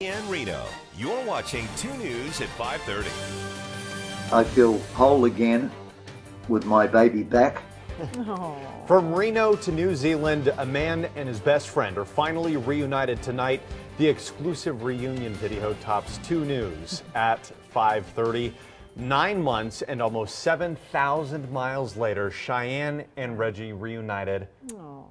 and Reno. You're watching 2 News at 530. I feel whole again with my baby back. From Reno to New Zealand, a man and his best friend are finally reunited tonight. The exclusive reunion video tops 2 News at 530. Nine months and almost 7,000 miles later, Cheyenne and Reggie reunited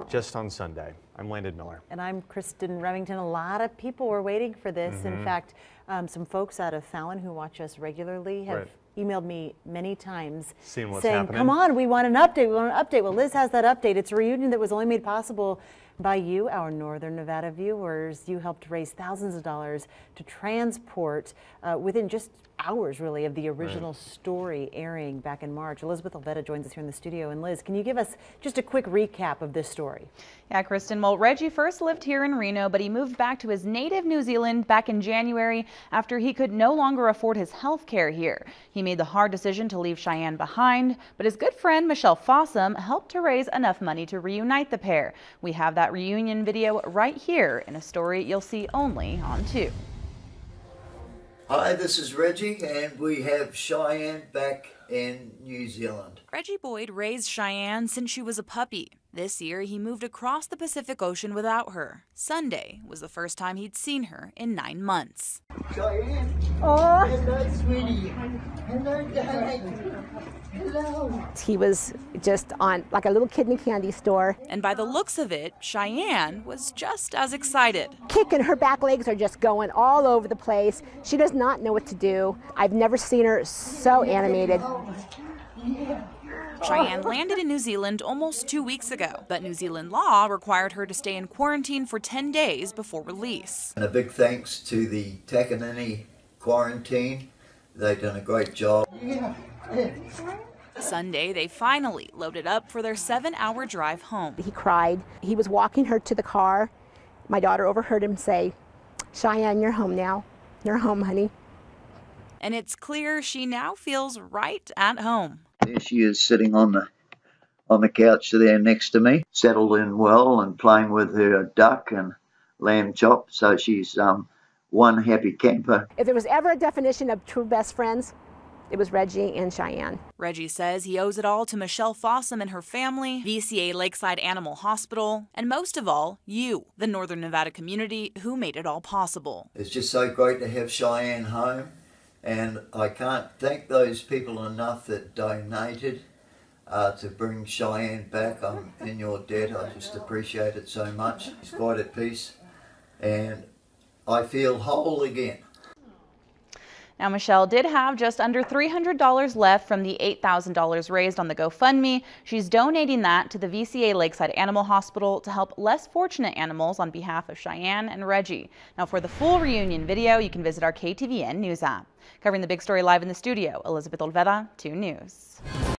just on Sunday. I'm Landon Miller. And I'm Kristen Remington. A lot of people were waiting for this. Mm-hmm. In fact, um, some folks out of Fallon who watch us regularly have Right. emailed me many times Seeing what's saying, happening. come on, we want an update. We want an update. Well, Liz has that update. It's a reunion that was only made possible by you, our Northern Nevada viewers. You helped raise thousands of dollars to transport uh, within just hours, really, of the original story airing back in March. Elizabeth Olvera joins us here in the studio. And Liz, can you give us just a quick recap of this story? Yeah, Kristen. Well, Reggie first lived here in Reno, but he moved back to his native New Zealand back in January after he could no longer afford his health care here. He made the hard decision to leave Cheyenne behind, but his good friend Michelle Fossum helped to raise enough money to reunite the pair. We have that reunion video right here in a story you'll see only on 2. Hi, this is Reggie, and we have Cheyenne back in New Zealand. Reggie Boyd raised Cheyenne since she was a puppy. This year, he moved across the Pacific Ocean without her. Sunday was the first time he'd seen her in nine months. Cheyenne. Oh. Hello, sweetie. Hello, darling. Hello. He was just on like a little kidney candy store, And by the looks of it, Cheyenne was just as excited. kicking her back legs are just going all over the place. She does not know what to do. I've never seen her so animated. Cheyenne landed in New Zealand almost two weeks ago, but New Zealand law required her to stay in quarantine for 10 days before release. And a big thanks to the Takanini quarantine. They've done a great job. Sunday, they finally loaded up for their seven hour drive home. He cried. He was walking her to the car. My daughter overheard him say, Cheyenne, you're home now. You're home, honey. And it's clear she now feels right at home. There she is sitting on the on the couch there next to me, settled in well and playing with her duck and lamb chop. So she's um, one happy camper. If there was ever a definition of true best friends, it was Reggie and Cheyenne. Reggie says he owes it all to Michelle Fossum and her family, VCA Lakeside Animal Hospital, and most of all, you, the Northern Nevada community who made it all possible. It's just so great to have Cheyenne home, and I can't thank those people enough that donated uh, to bring Cheyenne back. I'm in your debt. I just appreciate it so much. She's quite at peace, and I feel whole again. Now, Michelle did have just under $300 left from the $8,000 raised on the GoFundMe. She's donating that to the VCA Lakeside Animal Hospital to help less fortunate animals on behalf of Cheyenne and Reggie. Now, for the full reunion video, you can visit our KTVN News app. Covering the big story live in the studio, Elizabeth Olvera, 2 News.